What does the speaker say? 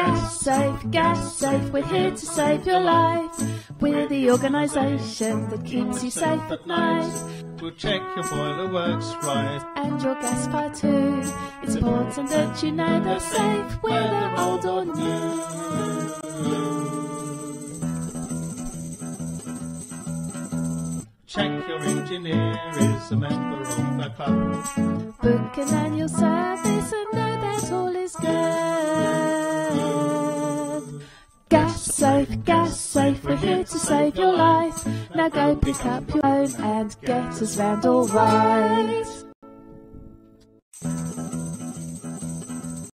Gas safe, gas safe, we're here to save your life. We're the organisation that keeps you safe at night. We'll check your boiler works right. And your gas fire too. It's important that you know they're safe, whether old or new. Check your engineer is a member of the club. Book an annual service Gas safe, gas safe, we're here to save your life. Now go pick up your own and get us round alright.